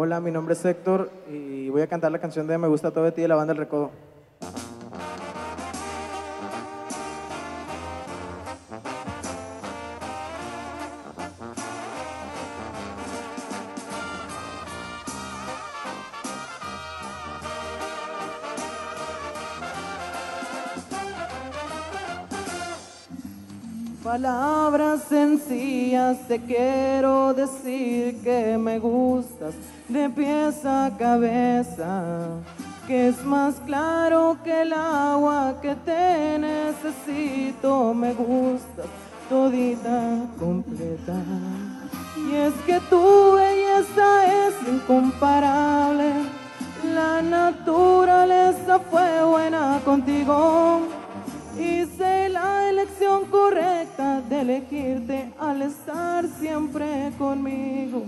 Hola, mi nombre es Héctor y voy a cantar la canción de Me gusta todo de ti de la banda El Recodo. Palabras sencillas te quiero decir que me de pies a cabeza, que es más claro que el agua que te necesito, me gustas todita completa. Y es que tu belleza es incomparable, la naturaleza fue buena contigo Hice la elección correcta de elegirte al estar siempre conmigo.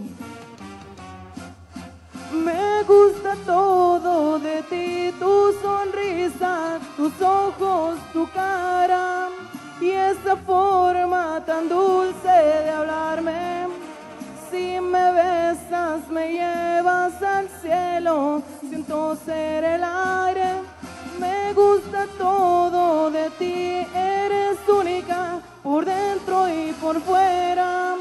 Tu sonrisa, tus ojos, tu cara y esa forma tan dulce de hablarme. Si me besas, me llevas al cielo, siento ser el aire me gusta todo de ti, eres única por dentro y por fuera.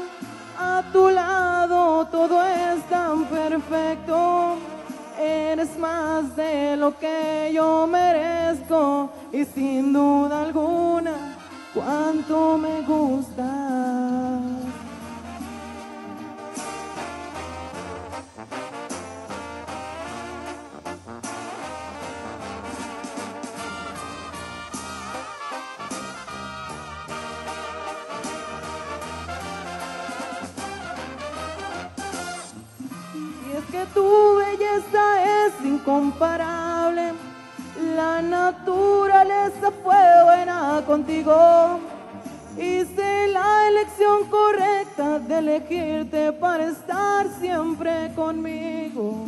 A tu lado todo es tan perfecto. Eres más de lo que yo merezco y sin duda alguna cuánto me gusta. Incomparable. La naturaleza fue buena contigo. Hice la elección correcta de elegirte para estar siempre conmigo.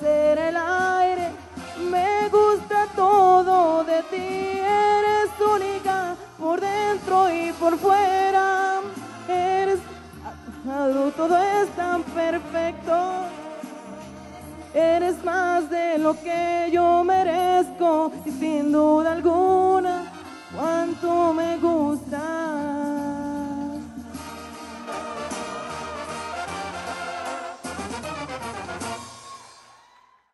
Ser el aire, me gusta todo de ti, eres única por dentro y por fuera, eres, todo es tan perfecto. Eres más de lo que yo merezco y sin duda alguna cuánto me gusta